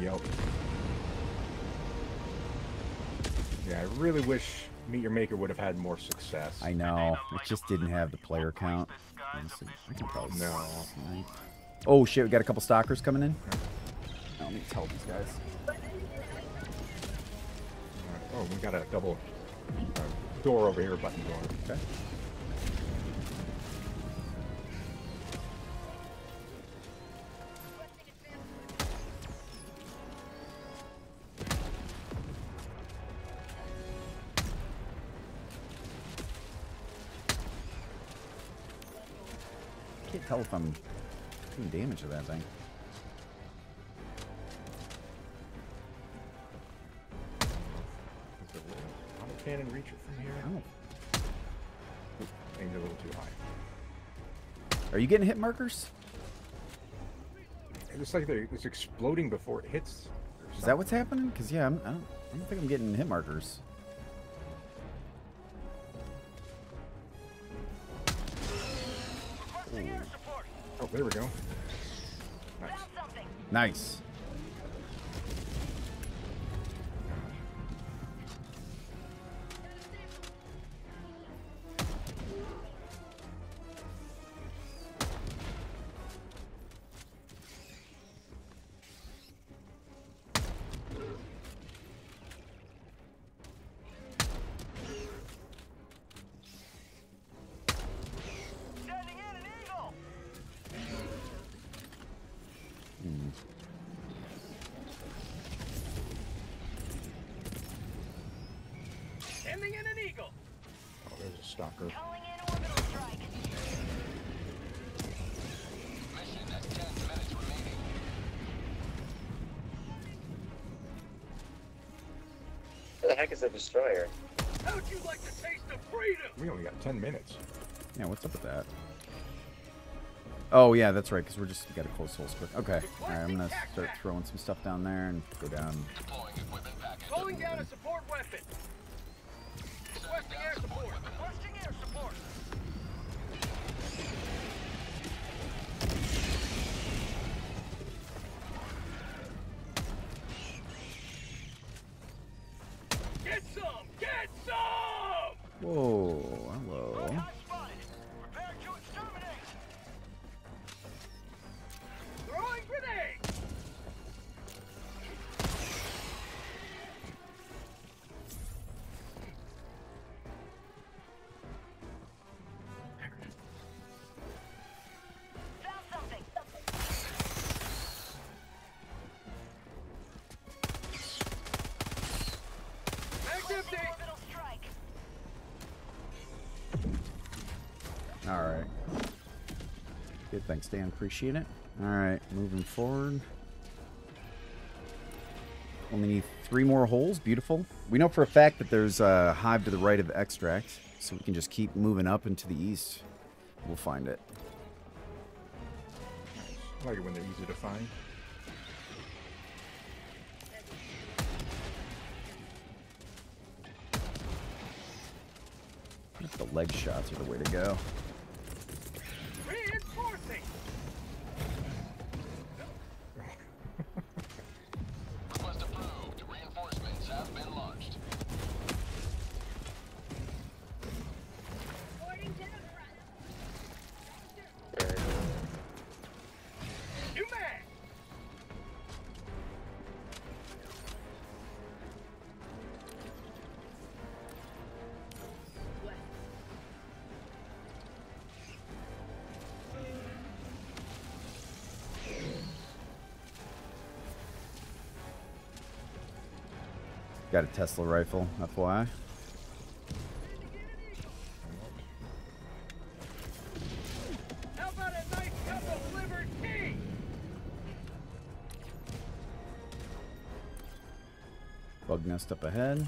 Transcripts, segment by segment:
Yep. Yeah, I really wish Meet Your Maker would have had more success. I know. It just didn't have the player count. Honestly, I can it's No. snipe. Oh shit, we got a couple stalkers coming in. Now, let me tell these guys. Oh, we got a double uh, door over here, button door. Okay. Can't tell if I'm doing damage to that thing. Is it lit? Can cannon reach it from here? Oh. Aimed a little too high. Are you getting hit markers? It looks like they're- it's exploding before it hits. Is that what's happening? Because yeah, I'm, I, don't, I don't think I'm getting hit markers. Oh, there we go. Nice. Nice. Sending in an eagle. Oh, there's a stalker. Calling in orbital strike. Mission at 10 minutes remaining. Where the heck is the destroyer? How'd you like to taste of freedom? We only got 10 minutes. Yeah, what's up with that? Oh yeah, that's right. Because we're just got to close souls quick. Okay. All right, I'm gonna start throwing some stuff down there and go down. Calling down a support weapon. Requesting air support. Requesting air support. All right. Good, thanks, Dan. Appreciate it. All right, moving forward. Only need three more holes. Beautiful. We know for a fact that there's a hive to the right of extract, so we can just keep moving up into the east. We'll find it. I like it when they're easy to find. The leg shots are the way to go. Got a Tesla rifle, FYI. Bug nest up ahead.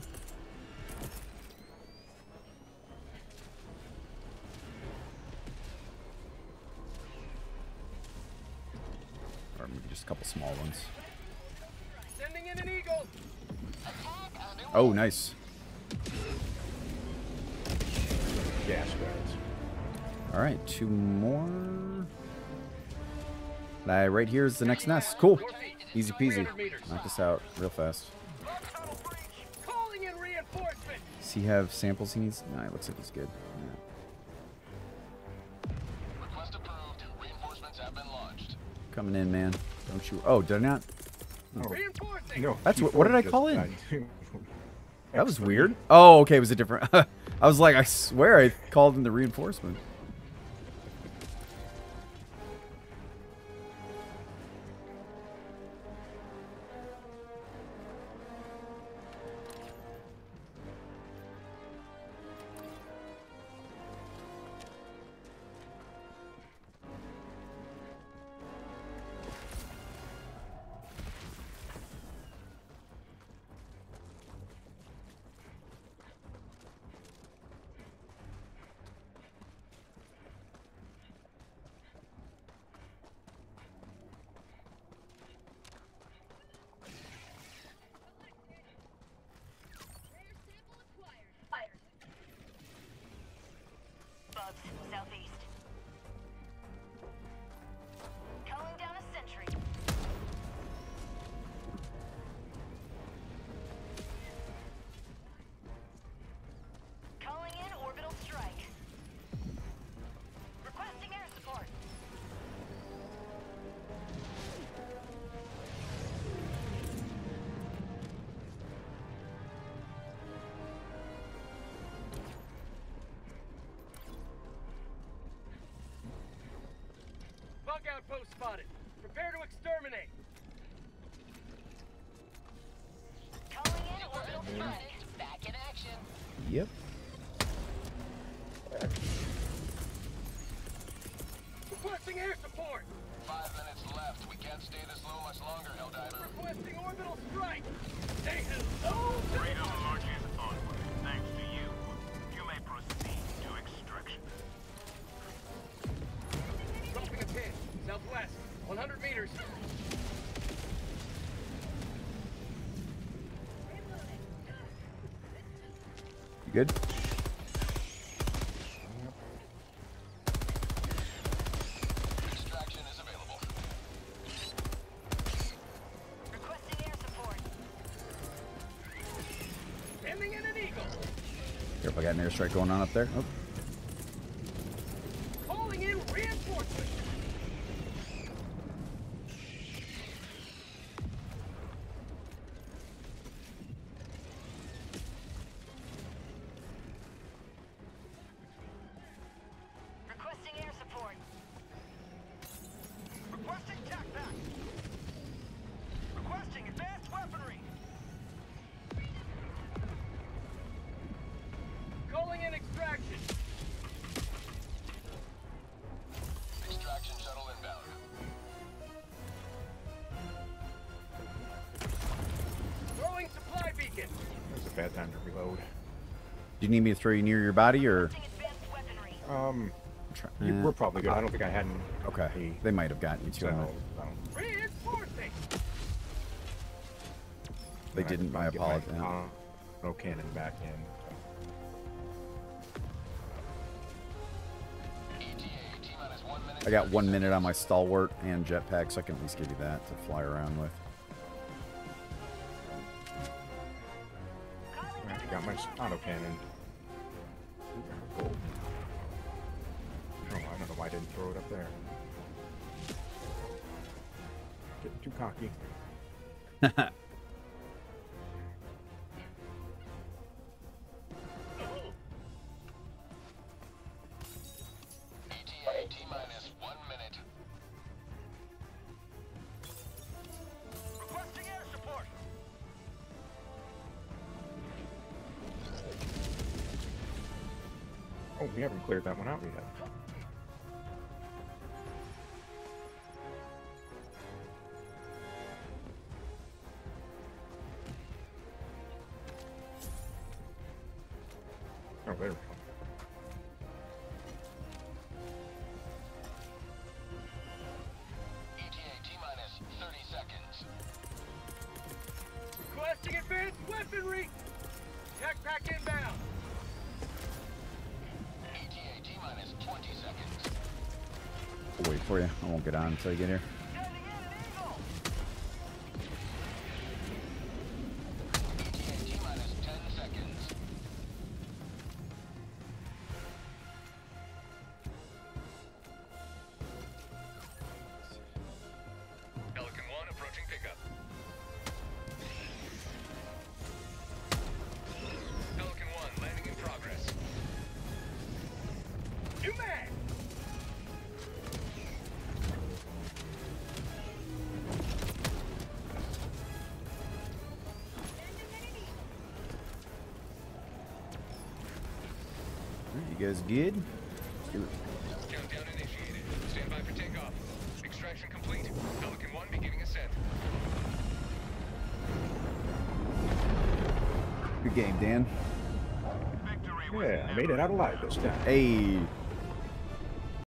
Or maybe just a couple small ones. Sending in an eagle. Oh, nice. Gas guards. All right, two more. Uh, right here is the next nest. Cool. Easy peasy. Knock this out real fast. Log tunnel breach. Calling in reinforcements. Does he have samples he needs? No, it looks like he's good. Yeah. Request approved. Reinforcements have been launched. Coming in, man. Don't you? Oh, did I not? Oh, no. That's what- what did I T4 call just in? That was weird. Oh, okay. It was a different. I was like, I swear I called in the reinforcement. Southeast. Outpost spotted. Prepare to exterminate. Calling in orbital strike. Back in action. Yep. Requesting air support. Five minutes left. We can't stay this low much longer, Helldiver. Requesting orbital strike. Stay hello. Oh, Southwest. 100 meters. You good? Extraction is available. Requesting air support. Sending in an eagle. Careful, I got an airstrike going on up there. Oh, you need me to throw you near your body or? Requesting advanced weaponry. Um, eh, we're probably good. I don't think I had any. okay. They might have gotten you too. So, on it. so, Reinforcing. They I- didn't. I'll I get my, apologize. uh, no cannon back in. so. ETA, T minus one minute. I got one minute on my stalwart and jetpack, so I can at least give you that to fly around with. I got my auto cannon. Oh, I don't know why I didn't throw it up there. Getting too cocky. Oh, we haven't cleared that one out yet. Oh, there wait for you. I won't get on until you get here. Guys good? Countdown initiated. Stand by for takeoff. Extraction complete. Pelican 1 beginning ascent. Good game, Dan. Victory Yeah, I made it out alive this time. Hey,